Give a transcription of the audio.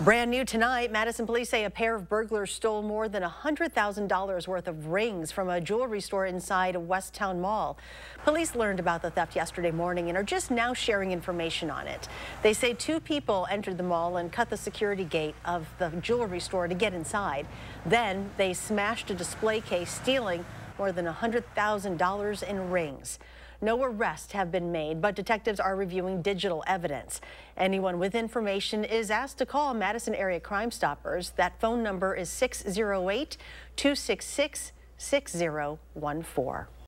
Brand new tonight, Madison police say a pair of burglars stole more than $100,000 worth of rings from a jewelry store inside a West Towne Mall. Police learned about the theft yesterday morning and are just now sharing information on it. They say two people entered the mall and cut the security gate of the jewelry store to get inside. Then they smashed a display case, stealing more than $100,000 in rings. No arrests have been made, but detectives are reviewing digital evidence. Anyone with information is asked to call Madison Area Crime Stoppers. That phone number is 608 266 6014.